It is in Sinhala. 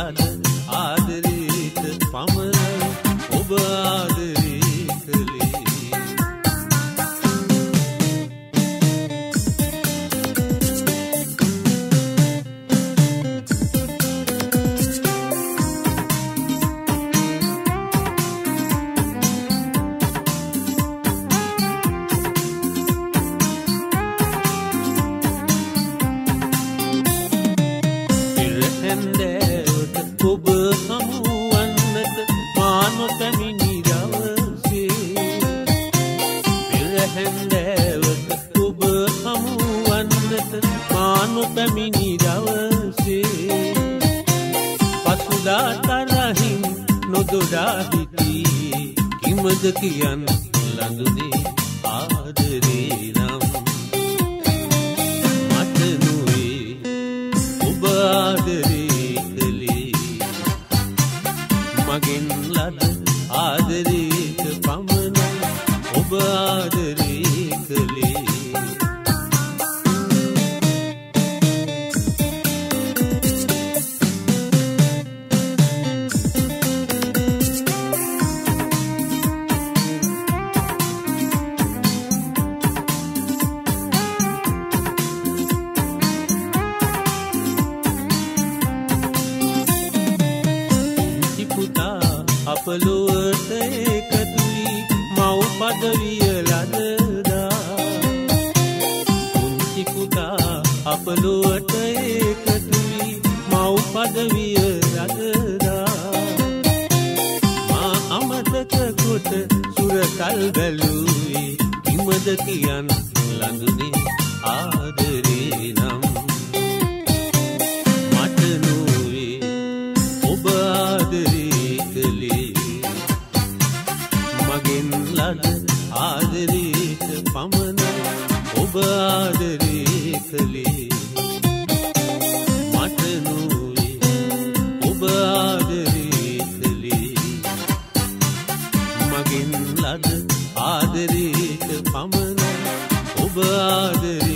අද ආදරීත පමණයි. ඔබ ආදරී. හමුවන්නට මානො පැමිණි දවසේ පෙරහැන්දෑවට ඔබ හමුවන්නට මානො පැමිණි දවසේ පසුදා තරහින් නොදොඩා හිටියේ. කිමද කියන්න ලඳුනේ ආදරේ නම් මගෙන් ලද ආදරේට පමණයි. ඔබ ආදරේ කළේ. අපලුවට එකතුවී මව් පදවිය ලදදා පුංචි පුතා අපලුවට එකතුවී මව් පදවිය රදදා මා අමතක කොට සුරතල් බැලූවේ කිමද කියන් ලඳුනේ ආදරේ මගෙන් ලද ආදරේට පමණ ඔබ ආදරේ කළේ මට නොවේ ඔබ ආදරේ කළේ මගෙන් ලද ආදරේට පමණ ඔබ ආදරේ